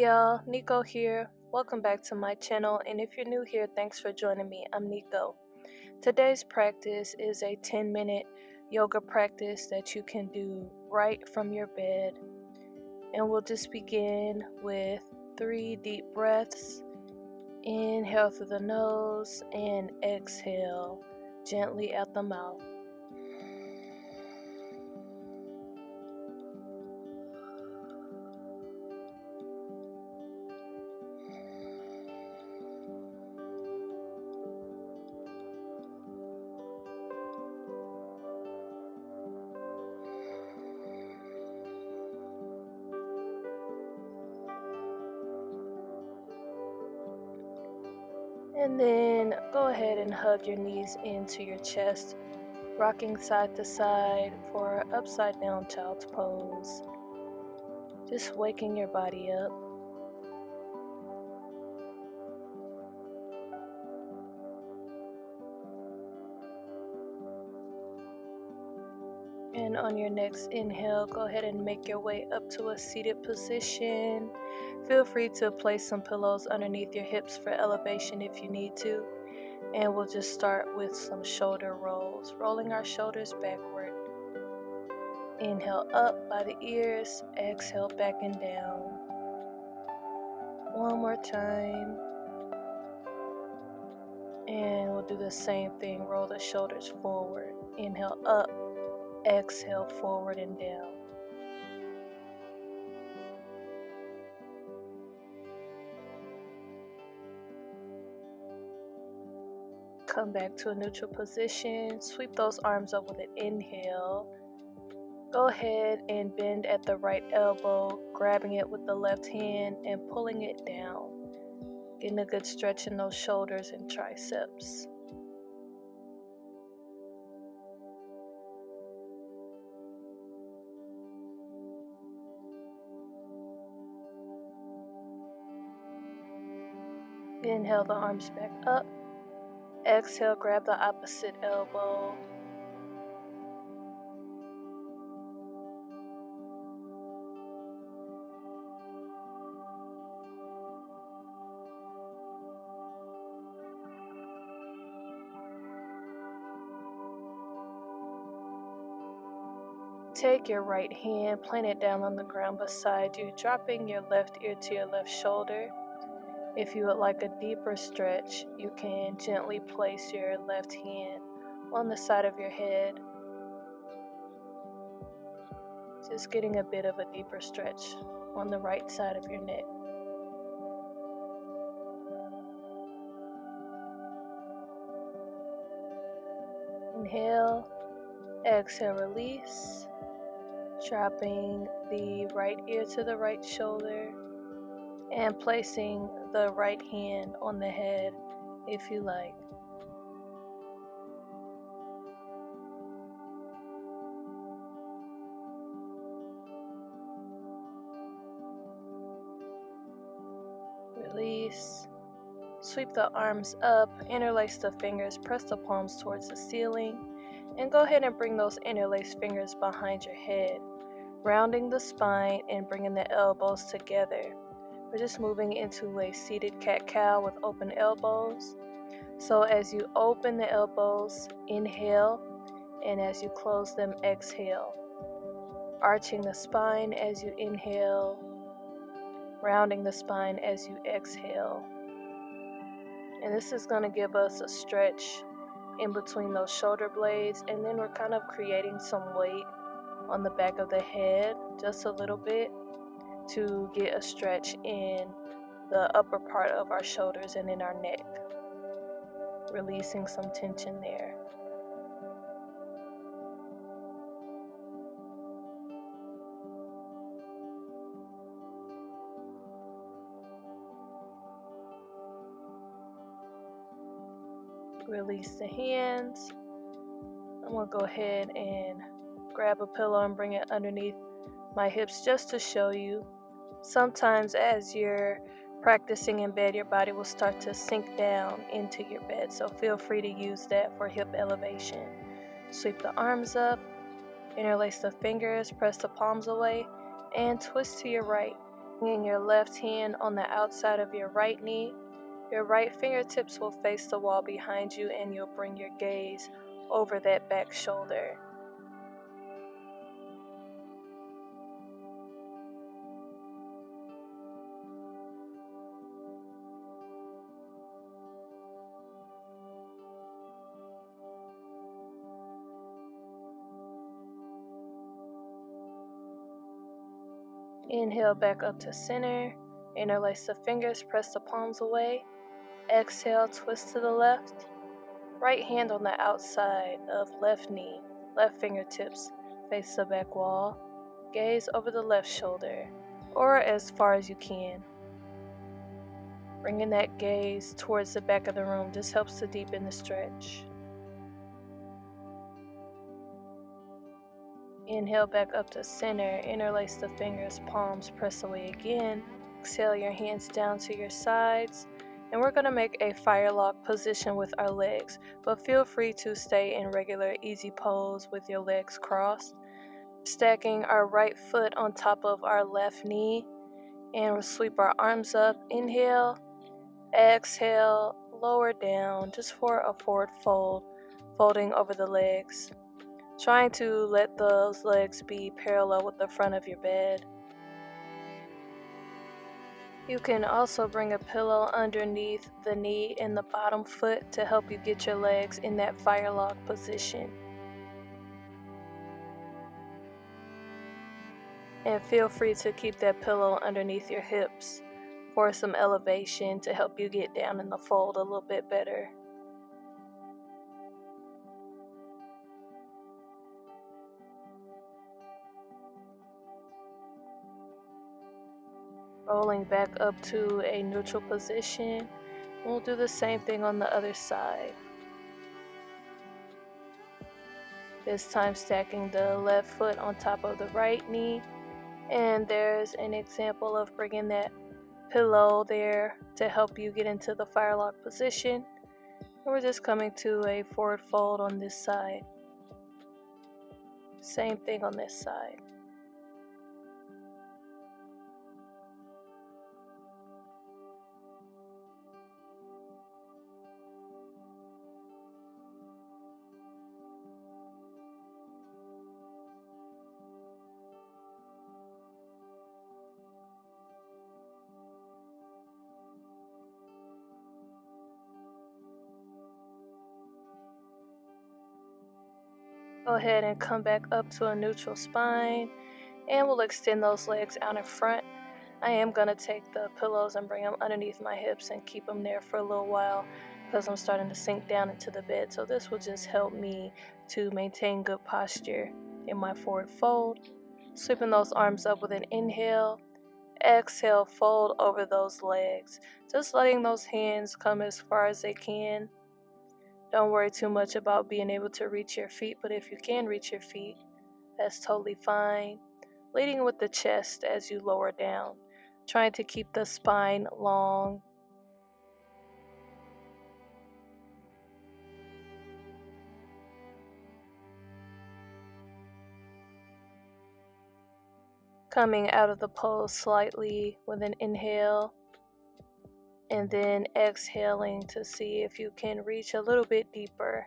y'all, Nico here. Welcome back to my channel and if you're new here, thanks for joining me. I'm Nico. Today's practice is a 10 minute yoga practice that you can do right from your bed. And we'll just begin with three deep breaths. Inhale through the nose and exhale gently out the mouth. And then go ahead and hug your knees into your chest, rocking side to side for upside down child's pose. Just waking your body up. On your next inhale, go ahead and make your way up to a seated position. Feel free to place some pillows underneath your hips for elevation if you need to. And we'll just start with some shoulder rolls, rolling our shoulders backward. Inhale up by the ears, exhale back and down. One more time. And we'll do the same thing, roll the shoulders forward. Inhale up, exhale forward and down. Come back to a neutral position. Sweep those arms up with an inhale. Go ahead and bend at the right elbow, grabbing it with the left hand and pulling it down. Getting a good stretch in those shoulders and triceps. Inhale the arms back up. Exhale, grab the opposite elbow. Take your right hand, plant it down on the ground beside you, dropping your left ear to your left shoulder. If you would like a deeper stretch, you can gently place your left hand on the side of your head. Just getting a bit of a deeper stretch on the right side of your neck. Inhale, exhale, release, dropping the right ear to the right shoulder and placing the right hand on the head if you like. Release. Sweep the arms up, interlace the fingers, press the palms towards the ceiling, and go ahead and bring those interlaced fingers behind your head, rounding the spine and bringing the elbows together. We're just moving into a seated cat cow with open elbows. So as you open the elbows, inhale, and as you close them, exhale. Arching the spine as you inhale, rounding the spine as you exhale. And this is going to give us a stretch in between those shoulder blades, and then we're kind of creating some weight on the back of the head, just a little bit to get a stretch in the upper part of our shoulders and in our neck, releasing some tension there. Release the hands. I'm to go ahead and grab a pillow and bring it underneath my hips just to show you Sometimes, as you're practicing in bed, your body will start to sink down into your bed. So, feel free to use that for hip elevation. Sweep the arms up, interlace the fingers, press the palms away, and twist to your right. Bringing your left hand on the outside of your right knee, your right fingertips will face the wall behind you and you'll bring your gaze over that back shoulder. Inhale back up to center. Interlace the fingers, press the palms away. Exhale, twist to the left. Right hand on the outside of left knee, left fingertips face the back wall. Gaze over the left shoulder, or as far as you can. Bringing that gaze towards the back of the room just helps to deepen the stretch. Inhale back up to center, interlace the fingers, palms press away again. Exhale your hands down to your sides. And we're going to make a fire log position with our legs, but feel free to stay in regular easy pose with your legs crossed. Stacking our right foot on top of our left knee, and we'll sweep our arms up. Inhale, exhale, lower down just for a forward fold, folding over the legs trying to let those legs be parallel with the front of your bed. You can also bring a pillow underneath the knee and the bottom foot to help you get your legs in that fire log position. And feel free to keep that pillow underneath your hips for some elevation to help you get down in the fold a little bit better. Rolling back up to a neutral position. We'll do the same thing on the other side. This time stacking the left foot on top of the right knee. And there's an example of bringing that pillow there to help you get into the fire log position. And we're just coming to a forward fold on this side. Same thing on this side. Go ahead and come back up to a neutral spine and we'll extend those legs out in front. I am going to take the pillows and bring them underneath my hips and keep them there for a little while because I'm starting to sink down into the bed. So this will just help me to maintain good posture in my forward fold. Sweeping those arms up with an inhale. Exhale, fold over those legs. Just letting those hands come as far as they can don't worry too much about being able to reach your feet, but if you can reach your feet, that's totally fine. Leading with the chest as you lower down, trying to keep the spine long. Coming out of the pose slightly with an inhale and then exhaling to see if you can reach a little bit deeper.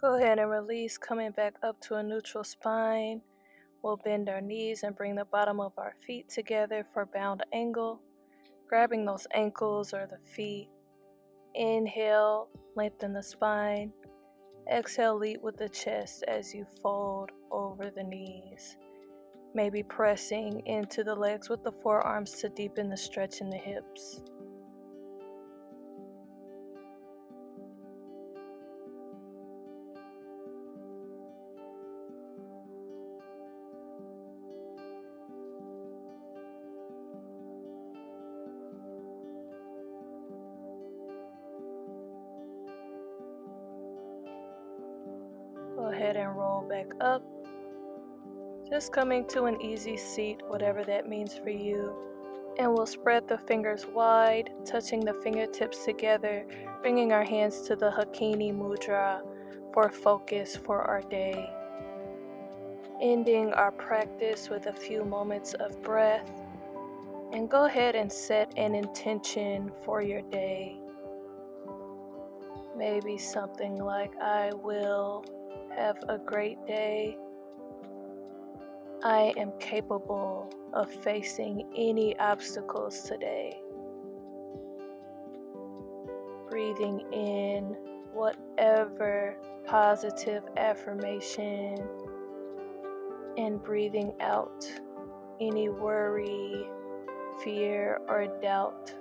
Go ahead and release, coming back up to a neutral spine. We'll bend our knees and bring the bottom of our feet together for bound angle, grabbing those ankles or the feet. Inhale, lengthen the spine. Exhale, lead with the chest as you fold over the knees maybe pressing into the legs with the forearms to deepen the stretch in the hips. Go ahead and roll back up just coming to an easy seat, whatever that means for you. And we'll spread the fingers wide, touching the fingertips together, bringing our hands to the Hakini Mudra for focus for our day. ending our practice with a few moments of breath. And go ahead and set an intention for your day. Maybe something like, I will have a great day. I am capable of facing any obstacles today. Breathing in whatever positive affirmation and breathing out any worry, fear, or doubt.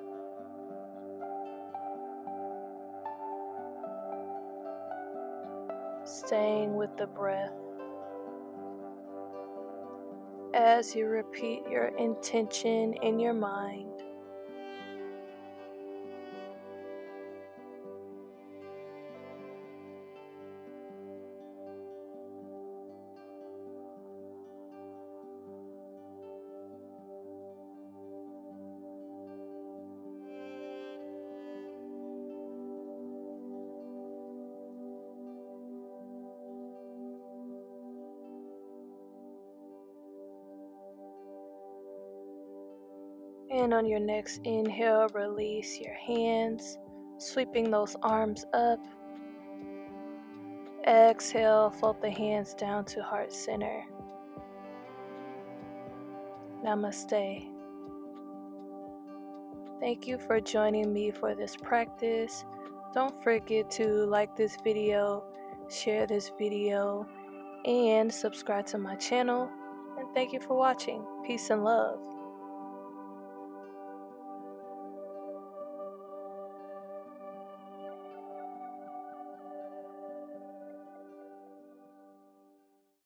Staying with the breath. As you repeat your intention in your mind, And on your next inhale, release your hands, sweeping those arms up. Exhale, fold the hands down to heart center. Namaste. Thank you for joining me for this practice. Don't forget to like this video, share this video, and subscribe to my channel. And thank you for watching. Peace and love.